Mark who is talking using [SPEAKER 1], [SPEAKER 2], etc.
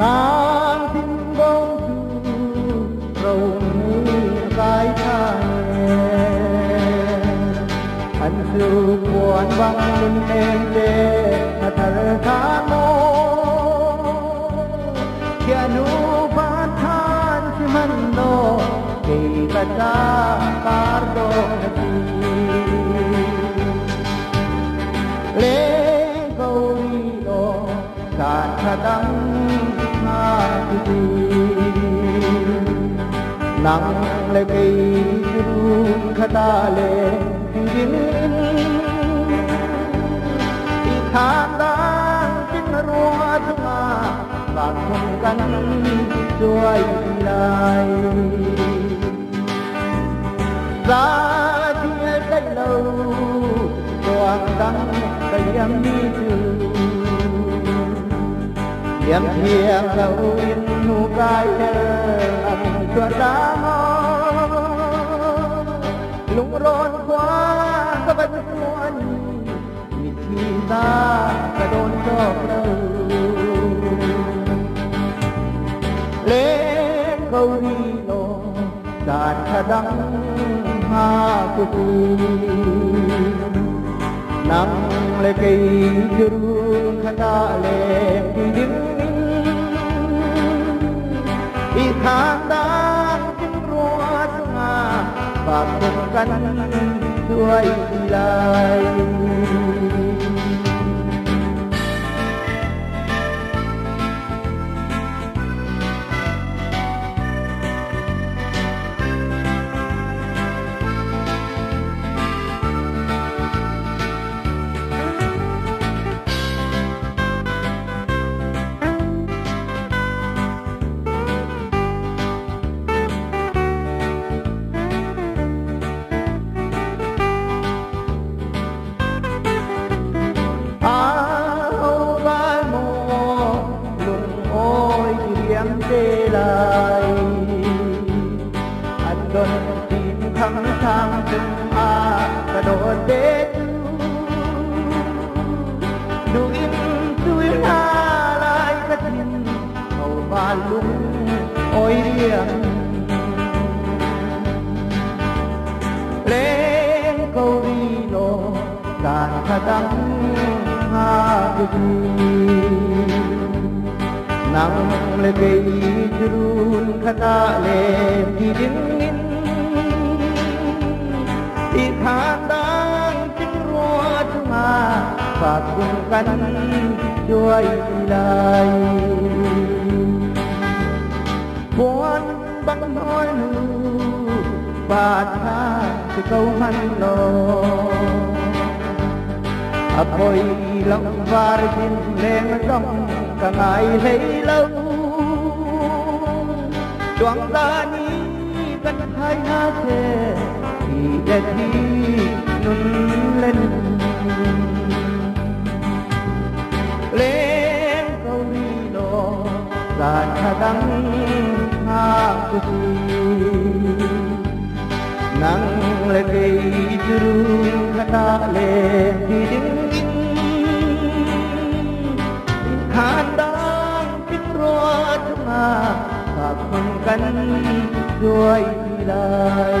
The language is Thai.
[SPEAKER 1] ตามดินบงดูตรงนี้สายทางอันสูงกวนวังมุนเอ็นเดนทะเลทาโมเกียนูบานทานที่มันโนกีกระจาการโดนนังเลกีรูคตาเลยินอีขานดางกินรัวจมาฝากคนกันช่วยไดสาธุได้เล่าตัวดังก็ยังมีถึงเียงเพียงเราอินหูกายเดิมตัวดามลุงร้อนคว้าก็เป็นหัวนมีทีตาก็โดนกจอบเราเล่เขาหลีโนจาดขดังหาตุ้นนำลกีดรูขนาเลมดิ้ดิ้งอีทางดานจึงรัวสงาฝากนกันด้วยใจดนตีนทั้งทางจึงอากระโดดเด็ดดูอินดูินาลายกระทินเข้าบ้านลุงโอ้ยเรียงเลงเกาหลีโลการขดังหาดู nang lagay dirun kanalem didingin ikhandang tinruat nga patungkan joy ilay buwan bang noy nu batha si câu han no apoy lang vargin leng dong cả ngày lấy lâu ta chuangdani kan hai na the i de thi nun len len kau ri lo lan khadang ha ku thi nang le ke juru khata le di ding thân đuôi lời